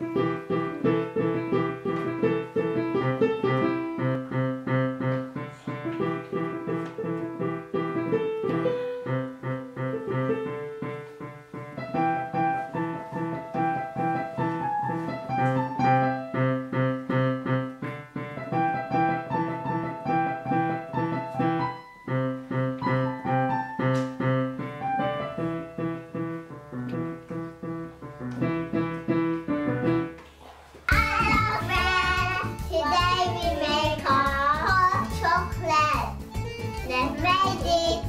Hello Let's make it.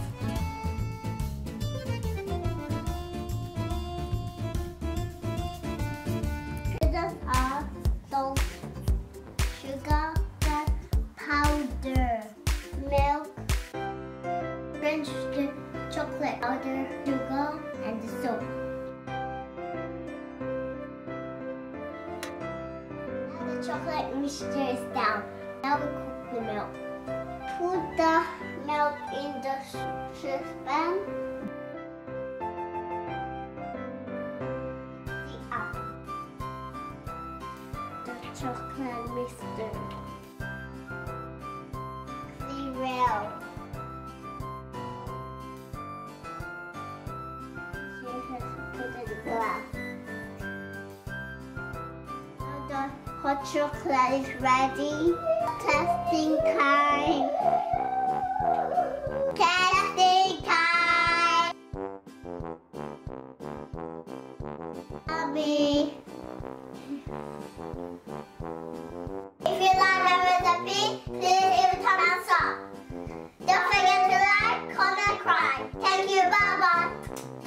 Are salt, sugar, powder, milk, French chocolate powder, sugar, and salt. Now the chocolate mixture is down. Now we cook the milk. Put the milk in the saucepan. The up. The chocolate mixture. The well. She has put in the glass. Now the hot chocolate is ready. Testing time. puppy. If you like my recipe, please leave a thumbs up. Don't forget to like, comment, cry. Thank you, bye bye.